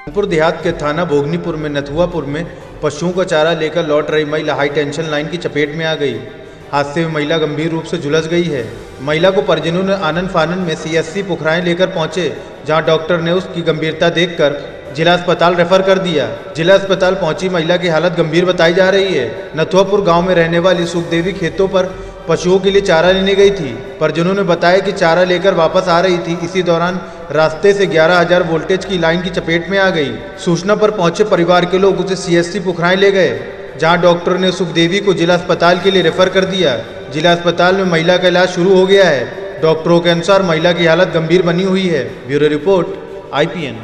सुखपुर देहात के थाना भोगनीपुर में, नथुआपुर में पशुओं का चारा लेकर लौट रही महिला हाई टेंशन लाइन की चपेट में आ गई। हादसे में महिला गंभीर रूप से झुलस गई है। महिला को परिजनों ने आनंद फानंद में सीएससी पोखराएँ लेकर पहुँचे, जहाँ डॉक्टर ने उसकी गंभीरता देखकर जिला अस्पताल रेफर कर दिया। जिला अस्पताल पहुँची महिला की हालत गंभीर बताई जा रही है। नथुआपुर गाँव में रहने वाली सुखदेवी खेतों पर पशुओं के लिए चारा लेने गई थी। परिजनों ने बताया कि चारा लेकर वापस आ रही थी। इसी दौरान रास्ते से 11000 वोल्टेज की लाइन की चपेट में आ गई। सूचना पर पहुँचे परिवार के लोग उसे सीएससी पुखराए ले गए, जहाँ डॉक्टर ने सुखदेवी को जिला अस्पताल के लिए रेफर कर दिया। जिला अस्पताल में महिला का इलाज शुरू हो गया है। डॉक्टरों के अनुसार महिला की हालत गंभीर बनी हुई है। Bureau report IPN